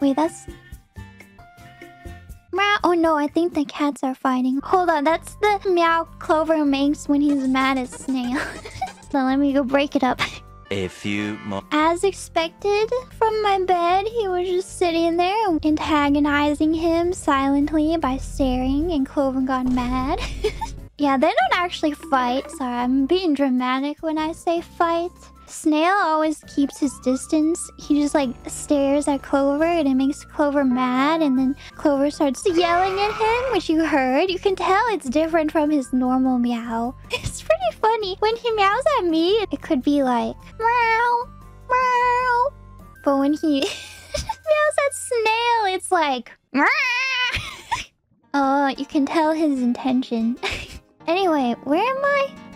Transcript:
Wait, that's... Meow. Oh no, I think the cats are fighting. Hold on, that's the meow Clover makes when he's mad at Snail. so let me go break it up. A few mo- As expected, from my bed, he was just sitting there antagonizing him silently by staring, and Clover got mad. yeah, they don't actually fight. Sorry, I'm being dramatic when I say fight. Snail always keeps his distance. He just like stares at Clover and it makes Clover mad. And then Clover starts yelling at him, which you heard. You can tell it's different from his normal meow. It's pretty funny. When he meows at me, it could be like meow, meow. But when he meows at Snail, it's like meow. Oh, you can tell his intention. Anyway, where am I?